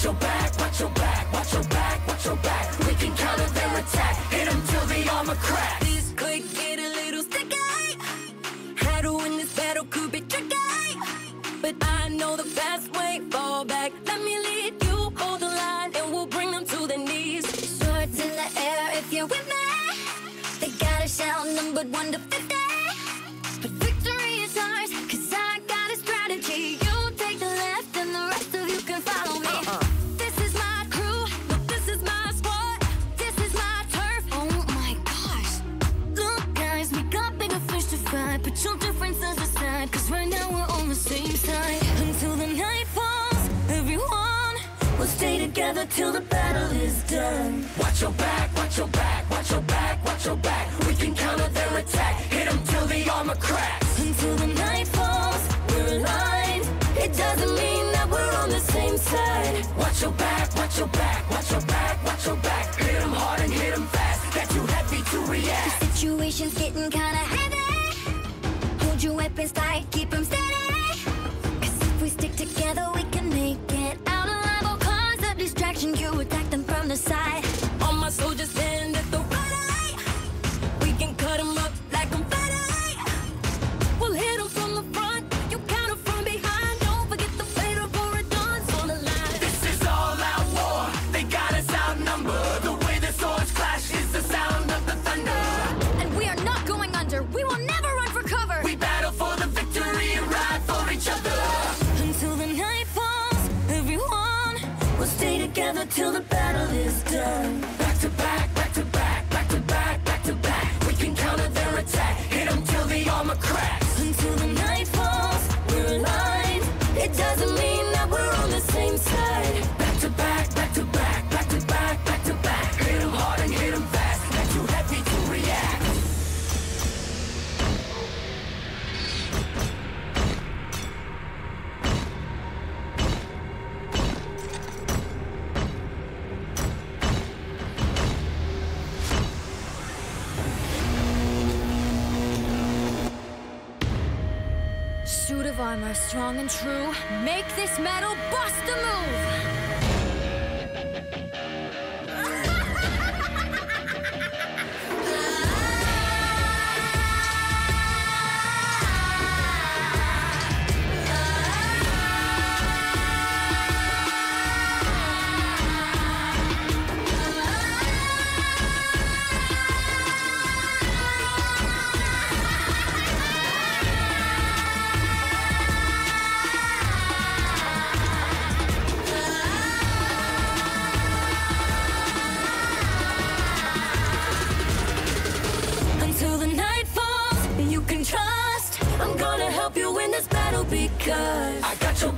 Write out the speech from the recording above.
watch your back, watch your back, watch your back, watch your back. We can counter their attack, hit them till the armor cracks. This could get a little sticky. How to win this battle could be tricky. But I know the best way, fall back. Let me lead you, hold the line, and we'll bring them to their knees. Swords in the air if you're with me. They got a shout number 1 to 50. Stay together till the battle is done. Watch your back, watch your back, watch your back, watch your back. We can counter their attack, hit them till the armor cracks. Until the night falls, we're aligned. It doesn't mean that we're on the same side. Watch your back, watch your back, watch your back, watch your back. Hit them hard and hit them fast, they're too heavy to react. The situation's getting kinda heavy. Hold your weapons tight, keep 'em steady. Cause if we stick together, the side. Till the battle is done. Back to back, back to back, back to back, back to back. We can counter their attack, hit them till the armor cracks. Until the night falls, we're aligned. It doesn't mean Suit of armor, strong and true. Make this metal bust a I'm gonna help you win this battle because I got your